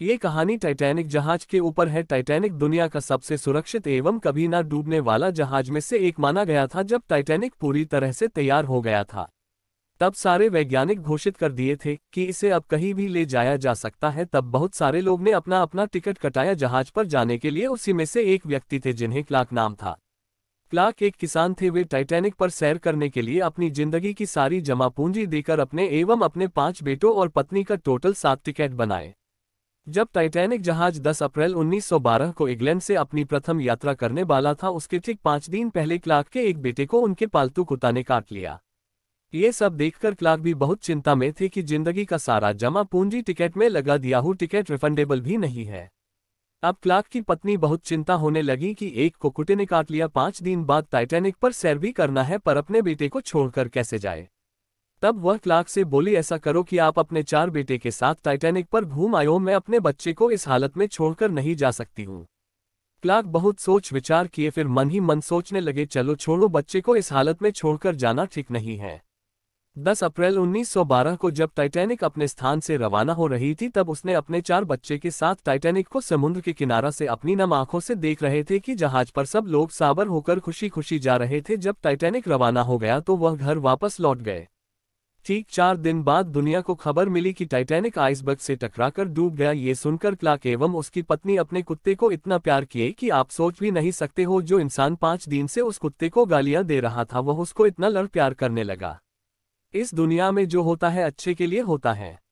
ये कहानी टाइटैनिक जहाज़ के ऊपर है। टाइटैनिक दुनिया का सबसे सुरक्षित एवं कभी ना डूबने वाला जहाज़ में से एक माना गया था जब टाइटैनिक पूरी तरह से तैयार हो गया था। तब सारे वैज्ञानिक घोषित कर दिए थे कि इसे अब कहीं भी ले जाया जा सकता है। तब बहुत सारे लोग ने अपना अपना टिकट कटाया जहाज़ पर जाने के लिए। उसी में से एक व्यक्ति थे जिन्हें क्लाक नाम था। क्लाक एक किसान थे। वे टाइटैनिक पर सैर करने के लिए अपनी ज़िंदगी की सारी जमा पूंजी देकर अपने एवं अपने पाँच बेटों और पत्नी का टोटल सात टिकट बनाए। जब टाइटैनिक जहाज़ 10 अप्रैल 1912 को इंग्लैंड से अपनी प्रथम यात्रा करने वाला था, उसके ठीक पाँच दिन पहले क्लार्क के एक बेटे को उनके पालतू कुत्ता ने काट लिया। ये सब देखकर क्लार्क भी बहुत चिंता में थे कि ज़िंदगी का सारा जमा पूंजी टिकट में लगा दिया हूँ, टिकट रिफंडेबल भी नहीं है। अब क्लार्क की पत्नी बहुत चिंता होने लगी कि एक को कुटे ने काट लिया, पाँच दिन बाद टाइटैनिक पर सैर भी करना है, पर अपने बेटे को छोड़कर कैसे जाए? तब वह क्लार्क से बोली, ऐसा करो कि आप अपने चार बेटे के साथ टाइटैनिक पर घूम आयो, मैं अपने बच्चे को इस हालत में छोड़कर नहीं जा सकती हूँ क्लार्क बहुत सोच विचार किए, फिर मन ही मन सोचने लगे, चलो छोड़ो, बच्चे को इस हालत में छोड़कर जाना ठीक नहीं है। 10 अप्रैल 1912 को जब टाइटैनिक अपने स्थान से रवाना हो रही थी, तब उसने अपने चार बच्चे के साथ टाइटैनिक को समुद्र के किनारा से अपनी नम आँखों से देख रहे थे कि जहाज़ पर सब लोग साबर होकर खुशी खुशी जा रहे थे। जब टाइटैनिक रवाना हो गया तो वह घर वापस लौट गए। ठीक चार दिन बाद दुनिया को खबर मिली कि टाइटैनिक आइसबर्ग से टकराकर डूब गया। ये सुनकर क्लाक एवं उसकी पत्नी अपने कुत्ते को इतना प्यार किए कि आप सोच भी नहीं सकते हो, जो इंसान पाँच दिन से उस कुत्ते को गालियाँ दे रहा था, वह उसको इतना लड़ प्यार करने लगा। इस दुनिया में जो होता है, अच्छे के लिए होता है।